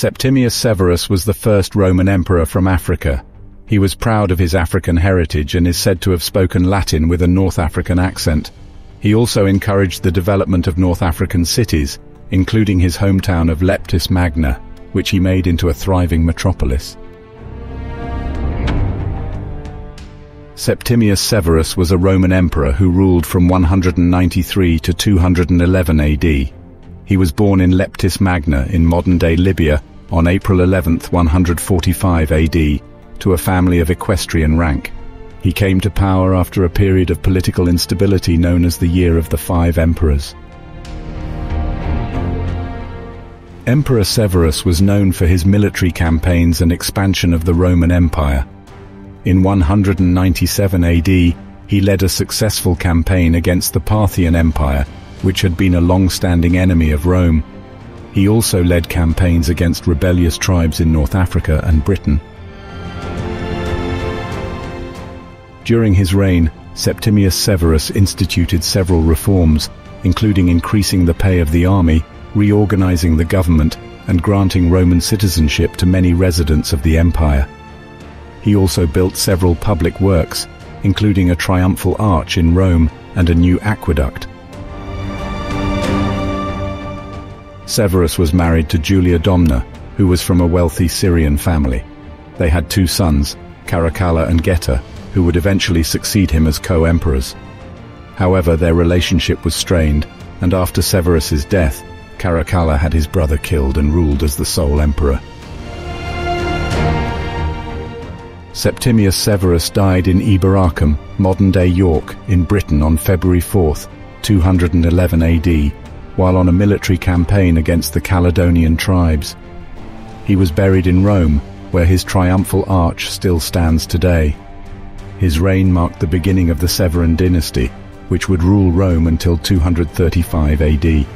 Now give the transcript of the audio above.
Septimius Severus was the first Roman emperor from Africa. He was proud of his African heritage and is said to have spoken Latin with a North African accent. He also encouraged the development of North African cities, including his hometown of Leptis Magna, which he made into a thriving metropolis. Septimius Severus was a Roman emperor who ruled from 193 to 211 AD. He was born in Leptis Magna in modern-day Libya on April 11, 145 AD, to a family of equestrian rank. He came to power after a period of political instability known as the Year of the Five Emperors. Emperor Severus was known for his military campaigns and expansion of the Roman Empire. In 197 AD, he led a successful campaign against the Parthian Empire, which had been a long-standing enemy of Rome. He also led campaigns against rebellious tribes in North Africa and Britain. During his reign, Septimius Severus instituted several reforms, including increasing the pay of the army, reorganizing the government, and granting Roman citizenship to many residents of the empire. He also built several public works, including a triumphal arch in Rome and a new aqueduct. Severus was married to Julia Domna, who was from a wealthy Syrian family. They had two sons, Caracalla and Geta, who would eventually succeed him as co-emperors. However, their relationship was strained, and after Severus's death, Caracalla had his brother killed and ruled as the sole emperor. Septimius Severus died in Eboracum, modern-day York, in Britain on February 4, 211 AD, while on a military campaign against the Caledonian tribes. He was buried in Rome, where his triumphal arch still stands today. His reign marked the beginning of the Severan dynasty, which would rule Rome until 235 AD.